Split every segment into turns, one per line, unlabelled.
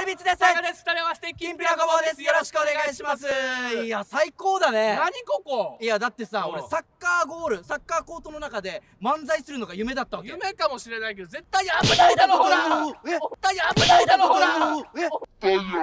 森光です
さやかです二人合わせて
きんぴらごぼうです。よろしくお願いします。いや最高だね。
何ここ？
いやだってさ
うん。
俺サッカーゴールサッカーコートの中で漫才するのが夢だったわけ。
夢かもしれないけど絶対危ないだろほら！
え
絶対危ないだろほら！
え
お前危ない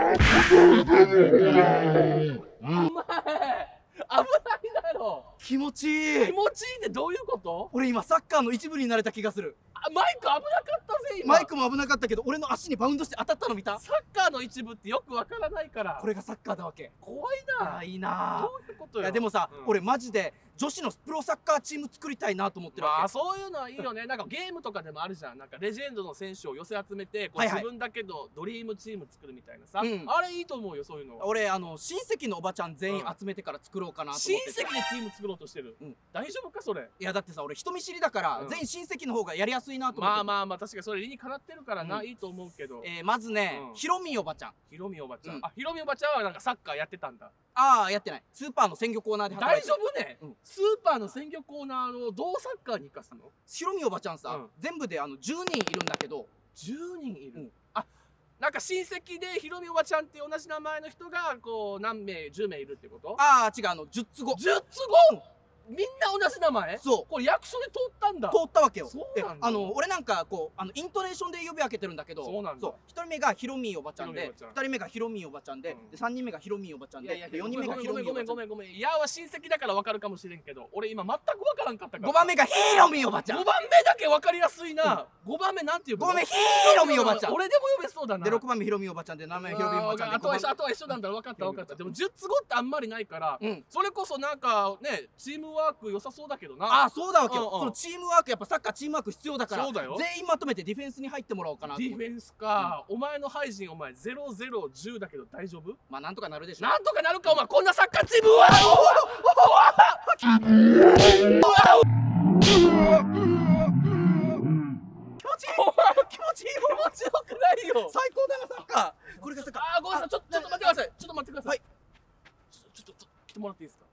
だろ
気持ちいい。
気持ちいいってどういうこと？
俺今サッカーの一部になれた気がする。
あマイク危なかったぜ今。
マイクも危なかったけど俺の足にバウンドして当たったの見た。
サッカーの一部ってよくわからないから。
これがサッカーだわけ。
怖いな。
いやいいな
どういうことよ？
いやでもさ、
うん。
俺マジで女子のプロサッカーチーム作りたいなと思ってる
ま
わけ、
あそういうのはいいよね。なんかゲームとかでもあるじゃん。なんかレジェンドの選手を寄せ集めてこう
はいはい。
自分だけどドリームチーム作るみたいなさ、
うん。
あれいいと思うよそういうの
俺あの親戚のおばちゃん全員集めてから作ろうかなと
親
思ってて、
戚でチーム作ろうとしてる、
うん。
大丈夫かそれ？
いやだってさ俺人見知りだから、
うん。
全員親戚の方がやりやすいなと思って
まあまあまあ確かにそれ理にかなってるからな、
うん。
いいと思うけど、
えーまずね、
うん。
ひろみおばちゃん。
ひろみおばちゃん、
うん。
あひろみおばちゃんはなんかサッカーやってたんだ
ああやってない。スーパーの鮮魚コーナーで働
大
いてる。
丈夫ね、
うん。
スーパーの鮮魚コーナーをどうサッカーに生かすの？
ひろみおばちゃんさ、
うん。
全部であの10人いるんだけど。
10人いる、
うん。
あなんか親戚でひろみおばちゃんって同じ名前の人がこう何名10名いるってこと？
ああ違うあの10つ後。
10つ後？みんな同じ名前？
そう。
これ役所で通ったんだ。
通ったわけよ。
そうなんだ。
であの俺なんかこうあのイントネーションで呼び分けてるんだけど
そうなんだ。
一人目がひろみおばちゃんで二人目がひろみおばちゃんで,、
うん。
人目がひろみおばちゃんで四人目がひろみお
ごめんご
ばちゃん
めんごめん。ごめん。いやは親戚だから分かるかもしれんけど俺今全く分からんかったから。
五番目がひろみおばちゃん。
5番目だけ分かりやすいな、5番目なんていう
五番目ひろみおばちゃん。
俺でも呼べそうだな。
で六番目ひろみおばちゃんで七番目ひろみおばちゃんで
あとは一緒
五番
あとは一緒なんだ。分かった分かった。でも10つ後ってあんまりないから、
うん。
それこそなんかねチームワーク良さそうだけどな。
ああそうだわけよ、
うんうん。
そのチームワークやっぱサッカーチームワーク必要だから
そうだよ。
全員まとめてディフェンスに入ってもらおうかなと。
ディフェンスか、お前の配信お前0010だけど大丈夫？
まあなんとかなるでしょ
なんとかなるかお前。こんなサッカーチームうわ
気持ちいい。気持ちいい。
気持ちよくないよ。
最高だなサッカー。これがサッカー。
あーごめんなさい。ちょっと待ってください。ちょっと待ってください。
はい。
ちょちょっとちょっと来てもらっていいですか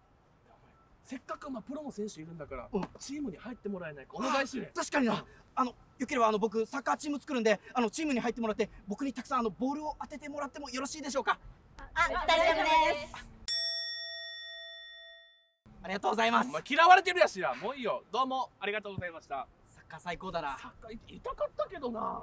せっかくまあプロの選手いるんだから、
うん。
チームに入ってもらえないか。お願いしね
確かにな。あのよければあの僕サッカーチーム作るんであのチームに入ってもらって僕にたくさんあのボールを当ててもらってもよろしいでしょうか？
あ、大丈夫です。
ありがとうございます。
嫌われてるやしやもういいよ。どうも。ありがとうございました。
サッカー最高だな。
サッカーい痛かったけどな